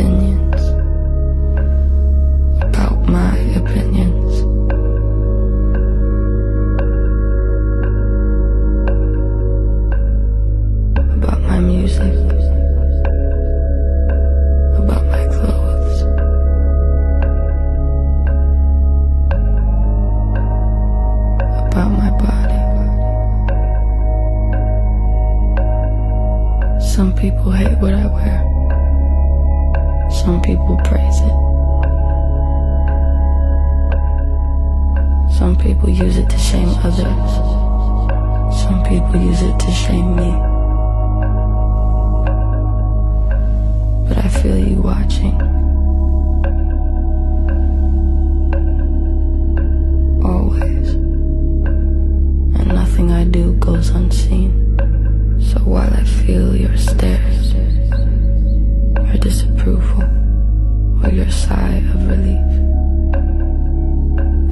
opinions about my opinions. About my music. About my clothes. About my body. Some people hate what I wear. Some people praise it. Some people use it to shame others. Some people use it to shame me. But I feel you watching. Always. And nothing I do goes unseen. So while I feel your stares, your disapproval, or your sigh of relief,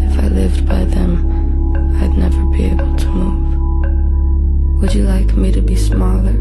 if I lived by them, I'd never be able to move. Would you like me to be smaller,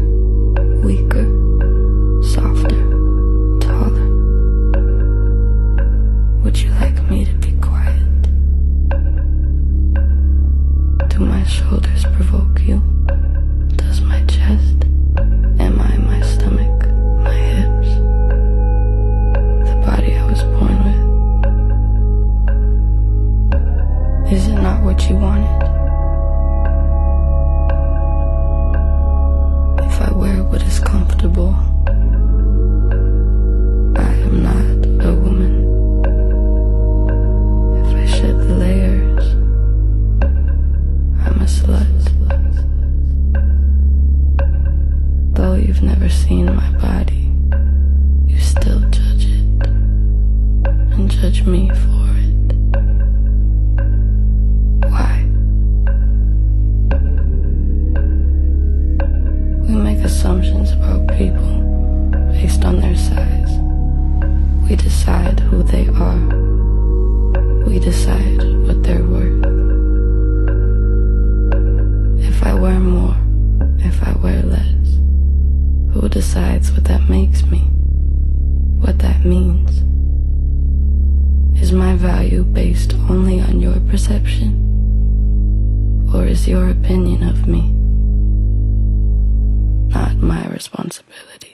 you've never seen my body, you still judge it and judge me for it. Why? We make assumptions about people based on their size. We decide who they are. We decide what they're worth. If I were more, decides what that makes me? What that means? Is my value based only on your perception? Or is your opinion of me not my responsibility?